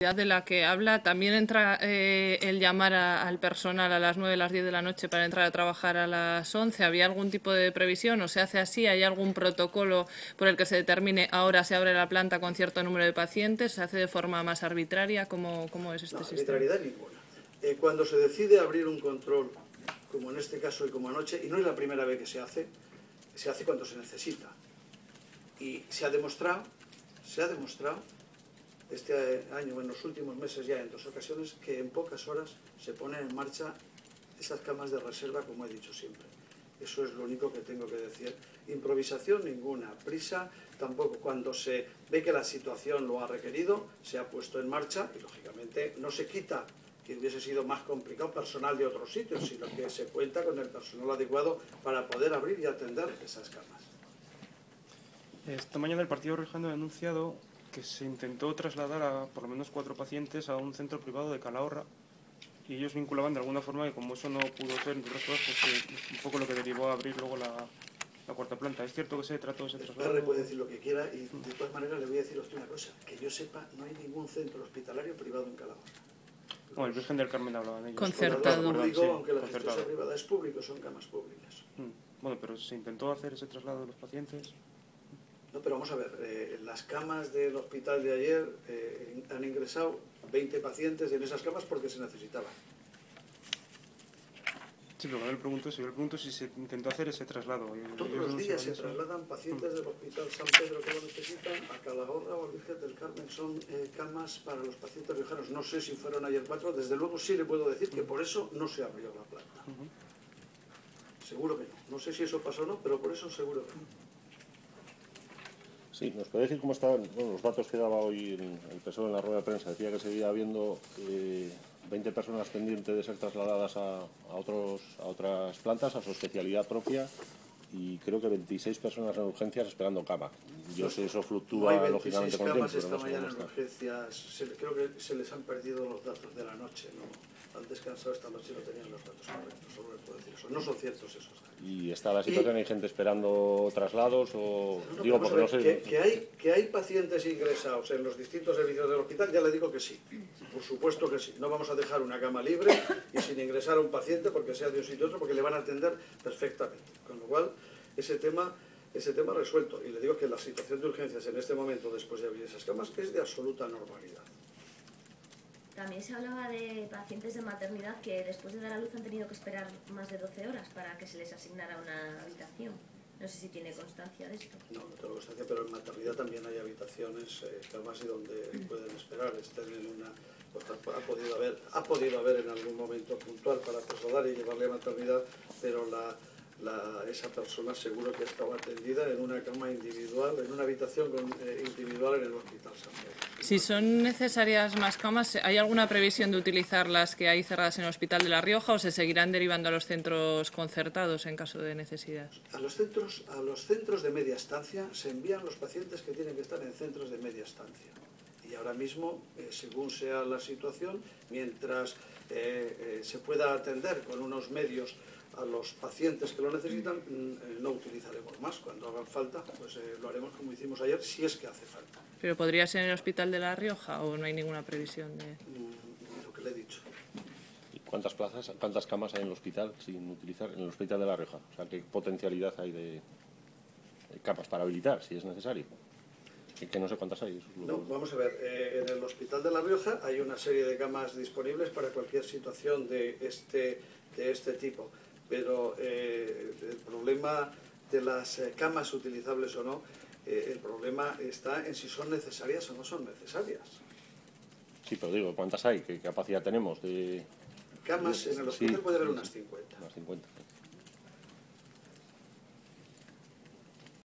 de la que habla, también entra eh, el llamar al personal a las 9, las 10 de la noche para entrar a trabajar a las 11. ¿Había algún tipo de previsión o se hace así? ¿Hay algún protocolo por el que se determine ahora se abre la planta con cierto número de pacientes? ¿Se hace de forma más arbitraria? ¿Cómo, cómo es este no, sistema? arbitrariedad ninguna. Eh, cuando se decide abrir un control, como en este caso y como anoche, y no es la primera vez que se hace, se hace cuando se necesita. Y se ha demostrado, se ha demostrado este año, en los últimos meses ya en dos ocasiones, que en pocas horas se ponen en marcha esas camas de reserva, como he dicho siempre. Eso es lo único que tengo que decir. Improvisación ninguna, prisa tampoco. Cuando se ve que la situación lo ha requerido, se ha puesto en marcha y, lógicamente, no se quita que hubiese sido más complicado personal de otros sitios, sino que se cuenta con el personal adecuado para poder abrir y atender esas camas. Esta mañana el Partido Rojano ha anunciado que se intentó trasladar a por lo menos cuatro pacientes a un centro privado de Calahorra y ellos vinculaban de alguna forma que como eso no pudo ser, entre otras cosas, pues un poco lo que derivó a abrir luego la, la cuarta planta. ¿Es cierto que se trató ese traslado? El puede decir lo que quiera y de todas maneras le voy a decir a usted una cosa, que yo sepa, no hay ningún centro hospitalario privado en Calahorra. No, el Virgen del Carmen hablaba de ellos. Concertado. Público, aunque la gestión privada es público, son camas públicas. Mm. Bueno, pero se intentó hacer ese traslado de los pacientes. No, pero vamos a ver, eh, las camas del hospital de ayer eh, han ingresado 20 pacientes en esas camas porque se necesitaban. Sí, pero yo le pregunto si, yo le pregunto si se intentó hacer ese traslado. Todos los días se trasladan pacientes del Hospital San Pedro que lo necesitan a Calahorra o al Virgen del Carmen. Son eh, camas para los pacientes riojanos. No sé si fueron ayer cuatro. Desde luego sí le puedo decir que por eso no se abrió la planta. Seguro que no. No sé si eso pasó o no, pero por eso seguro que no. Sí, ¿nos puede decir cómo estaban los datos que daba hoy el, el PSOE en la rueda de prensa? Decía que seguía habiendo eh, 20 personas pendientes de ser trasladadas a, a, otros, a otras plantas, a su especialidad propia, y creo que 26 personas en urgencias esperando cama. Yo sé, eso fluctúa no lógicamente con el tiempo. esta mañana en urgencias, se, creo que se les han perdido los datos de la noche, ¿no? Han descansado esta noche y no tenían los datos correctos, solo les puedo decir eso. No son ciertos esos datos. ¿Y está la situación? ¿Hay gente esperando traslados? o no, digo, porque no sé... que, que, hay, que hay pacientes ingresados en los distintos servicios del hospital, ya le digo que sí. Por supuesto que sí. No vamos a dejar una cama libre y sin ingresar a un paciente porque sea de un sitio otro, porque le van a atender perfectamente. Con lo cual, ese tema, ese tema resuelto. Y le digo que la situación de urgencias en este momento, después de abrir esas camas, es de absoluta normalidad. También se hablaba de pacientes de maternidad que después de dar a luz han tenido que esperar más de 12 horas para que se les asignara una habitación. No sé si tiene constancia de esto. No, no tengo constancia, pero en maternidad también hay habitaciones, eh, camas y donde pueden esperar, estén en una... Pues, ha, podido haber, ha podido haber en algún momento puntual para trasladar y llevarle a maternidad, pero la, la, esa persona seguro que estaba atendida en una cama individual, en una habitación con, eh, individual en el Hospital San Pedro. Si son necesarias más camas, ¿hay alguna previsión de utilizar las que hay cerradas en el Hospital de La Rioja o se seguirán derivando a los centros concertados en caso de necesidad? A los centros, a los centros de media estancia se envían los pacientes que tienen que estar en centros de media estancia. Y ahora mismo, eh, según sea la situación, mientras eh, eh, se pueda atender con unos medios a los pacientes que lo necesitan, mm, no utilizaremos más. Cuando hagan falta, pues eh, lo haremos como hicimos ayer, si es que hace falta. ¿Pero podría ser en el Hospital de La Rioja o no hay ninguna previsión de...? Mm, lo que le he dicho. ¿Y cuántas plazas, cuántas camas hay en el hospital sin utilizar, en el Hospital de La Rioja? O sea, ¿qué potencialidad hay de, de camas para habilitar, si es necesario? Que no sé cuántas hay. No, vamos a ver, eh, en el Hospital de La Rioja hay una serie de camas disponibles para cualquier situación de este, de este tipo, pero eh, el problema de las eh, camas utilizables o no, eh, el problema está en si son necesarias o no son necesarias. Sí, pero digo, ¿cuántas hay? ¿Qué capacidad tenemos de...? Camas en el hospital sí, puede haber unas 50. Unas 50.